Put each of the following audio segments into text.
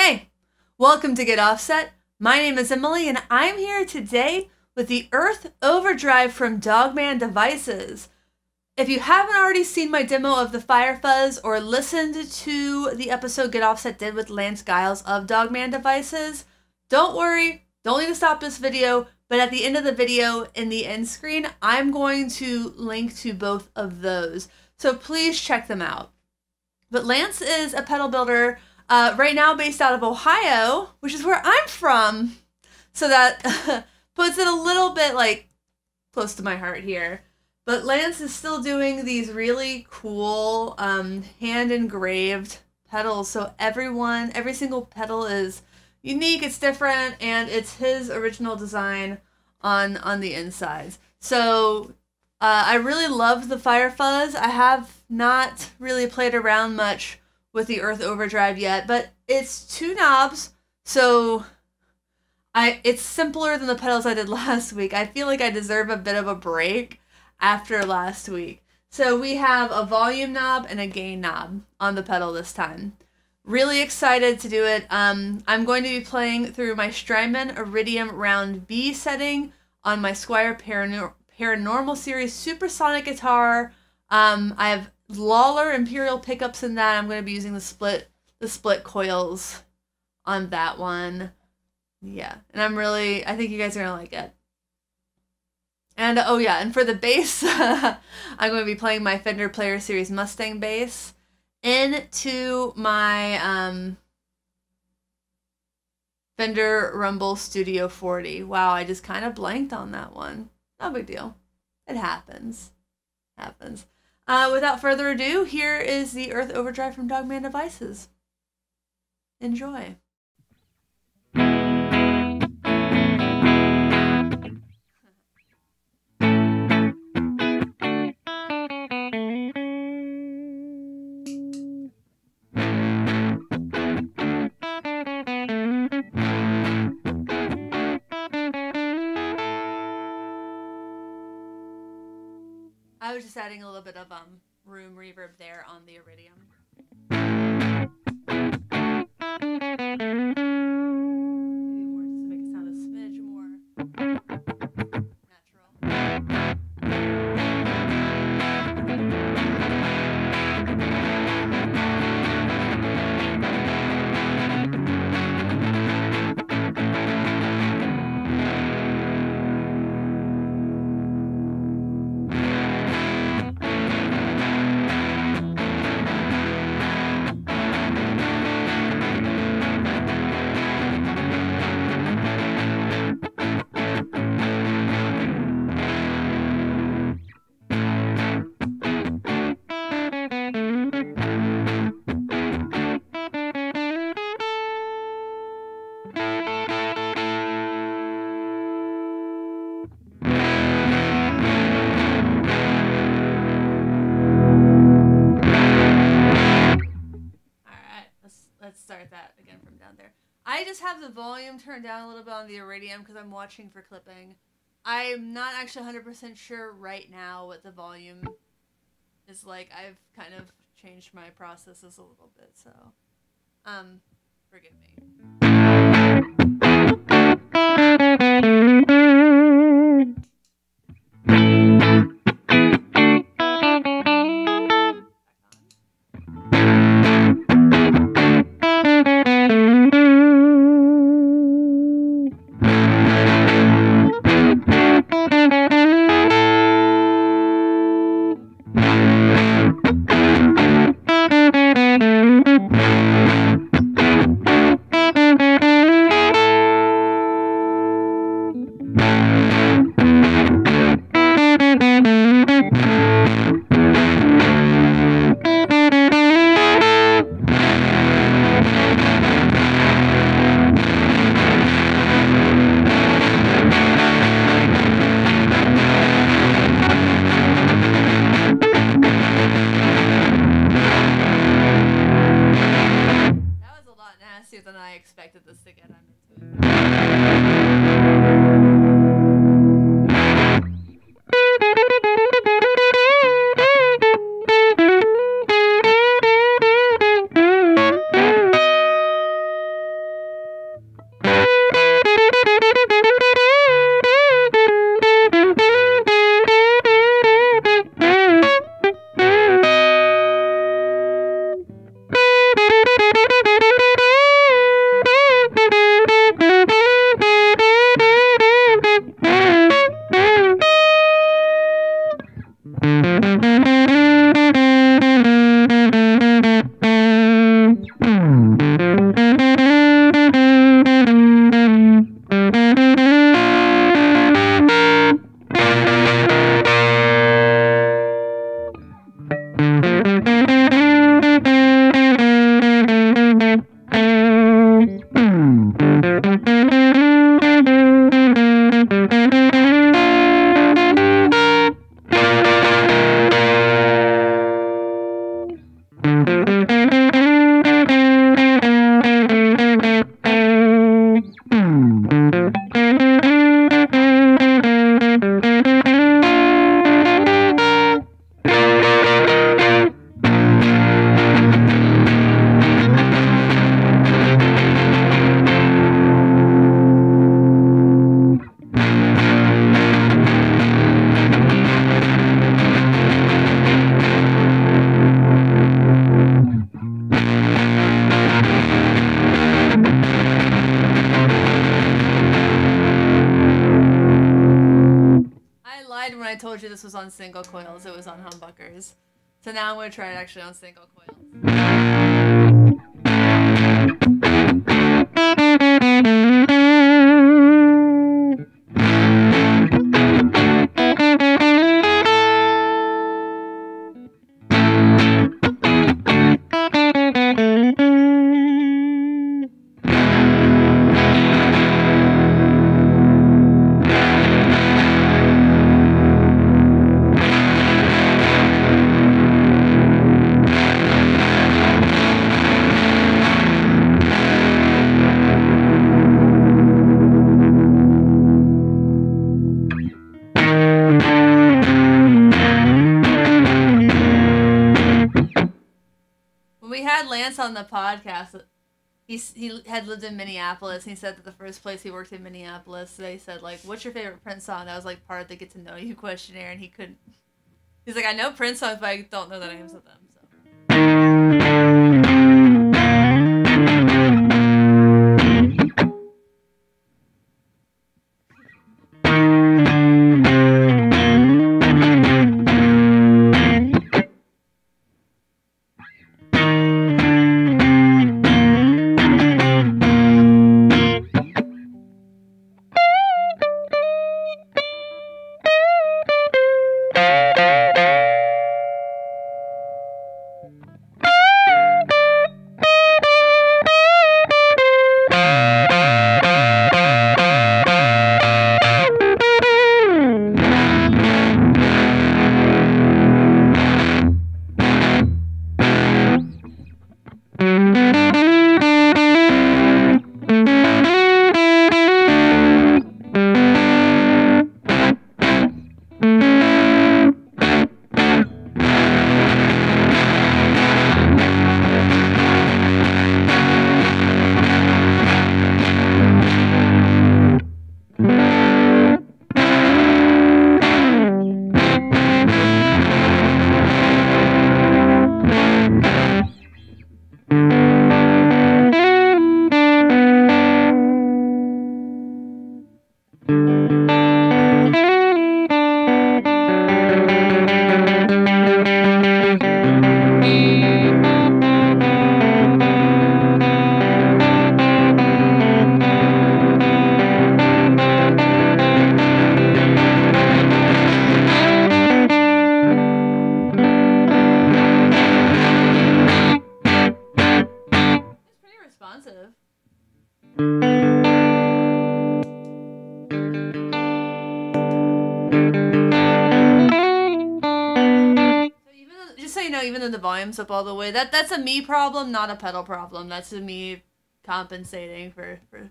Hey, welcome to Get Offset. My name is Emily, and I'm here today with the Earth Overdrive from Dogman Devices. If you haven't already seen my demo of the Fire Fuzz or listened to the episode Get Offset did with Lance Giles of Dogman Devices, don't worry, don't need to stop this video, but at the end of the video in the end screen, I'm going to link to both of those. So please check them out. But Lance is a pedal builder uh, right now based out of Ohio, which is where I'm from. So that puts it a little bit like close to my heart here. But Lance is still doing these really cool um, hand engraved pedals. So everyone, every single pedal is unique, it's different, and it's his original design on on the insides. So uh, I really love the Fire Fuzz. I have not really played around much with the Earth Overdrive yet, but it's two knobs, so I it's simpler than the pedals I did last week. I feel like I deserve a bit of a break after last week. So we have a volume knob and a gain knob on the pedal this time. Really excited to do it. Um, I'm going to be playing through my Strymon Iridium Round B setting on my Squier Paranor- Paranormal Series Supersonic guitar. Um, I have Lollar Imperial pickups in that. I'm going to be using the split the split coils on that one. Yeah, and I'm really I think you guys are going to like it. And oh yeah, and for the bass, I'm going to be playing my Fender Player Series Mustang bass into my um, Fender Rumble Studio 40. Wow, I just kind of blanked on that one. No big deal. It happens. Happens. Uh, without further ado, here is the Earth Overdrive from Dogman Devices. Enjoy. I was just adding a little bit of um room reverb there on the iridium. Volume turned down a little bit on the iridium because I'm watching for clipping. I'm not actually 100% sure right now what the volume is like. I've kind of changed my processes a little bit, so um forgive me. lied when I told you this was on single coils. It was on humbuckers. So now I'm going to try it actually on single coils. Lance on the podcast, he he had lived in Minneapolis. And he said that the first place he worked in Minneapolis, they said like, "What's your favorite Prince song?" That was like part of the get to know you questionnaire, and he couldn't. He's like, "I know Prince songs, but I don't know the names of them." So. Even though, just so you know, even though the volume's up all the way, that that's a me problem, not a pedal problem. That's a me compensating for for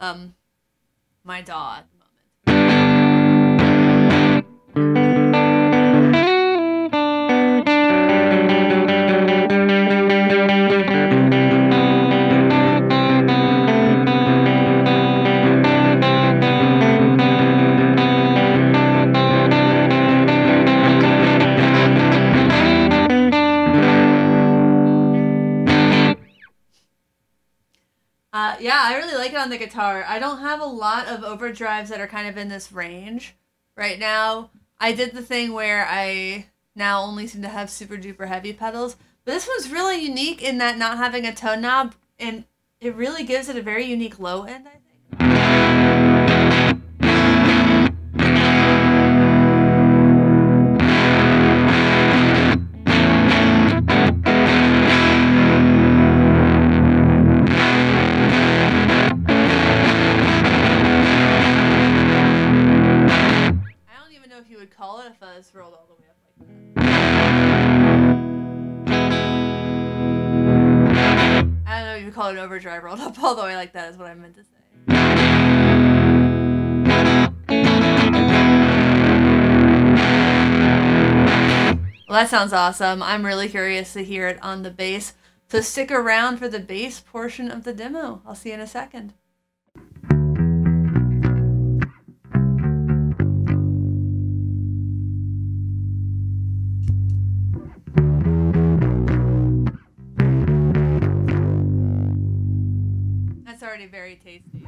um my DAW Uh, yeah, I really like it on the guitar. I don't have a lot of overdrives that are kind of in this range right now. I did the thing where I now only seem to have super duper heavy pedals, but this one's really unique in that not having a tone knob, and it really gives it a very unique low end. I think. Call it rolled all the way up like that. I don't know if you call it overdrive rolled up all the way like that is what I meant to say. Well, that sounds awesome. I'm really curious to hear it on the bass. So stick around for the bass portion of the demo. I'll see you in a second. Very tasty.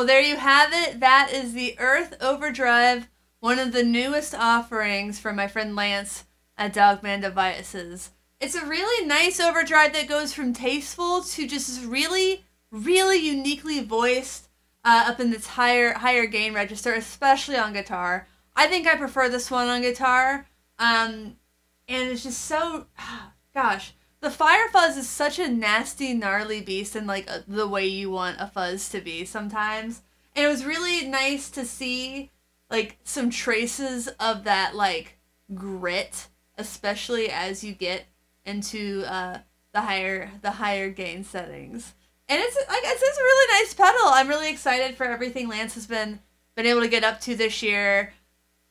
Well, there you have it. That is the Earth Overdrive, one of the newest offerings from my friend Lance at Dogman Devices. It's a really nice overdrive that goes from tasteful to just really, really uniquely voiced uh, up in this higher higher gain register, especially on guitar. I think I prefer this one on guitar. Um, and it's just so, gosh, the fire fuzz is such a nasty, gnarly beast, and like uh, the way you want a fuzz to be sometimes. And it was really nice to see like some traces of that like grit, especially as you get into uh, the higher the higher gain settings. And it's like it's, it's a really nice pedal. I'm really excited for everything Lance has been been able to get up to this year.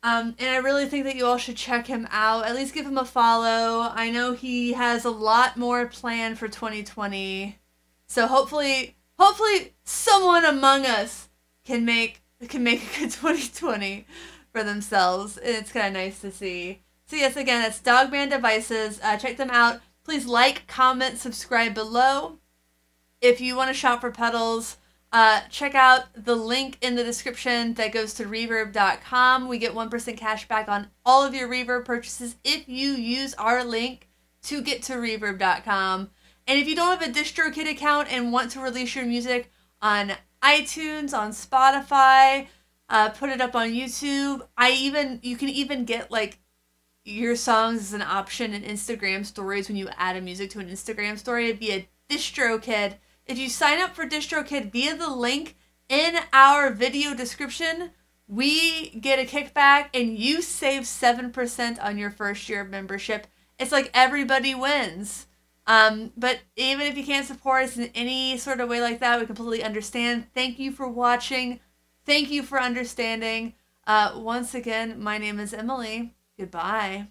Um, and I really think that you all should check him out. At least give him a follow. I know he has a lot more planned for 2020. So hopefully, hopefully, someone among us can make can make a good 2020 for themselves. And it's kind of nice to see. So yes, again, it's Dogman Devices. Uh, check them out. Please like, comment, subscribe below. If you want to shop for pedals, uh, check out the link in the description that goes to reverb.com. We get 1% cash back on all of your reverb purchases if you use our link to get to reverb.com. And if you don't have a DistroKid account and want to release your music on iTunes, on Spotify, uh, put it up on YouTube, I even you can even get like your songs as an option in Instagram stories when you add a music to an Instagram story via DistroKid. If you sign up for DistroKid via the link in our video description, we get a kickback and you save 7% on your first year of membership. It's like everybody wins. Um, but even if you can't support us in any sort of way like that, we completely understand. Thank you for watching. Thank you for understanding. Uh, once again, my name is Emily. Goodbye.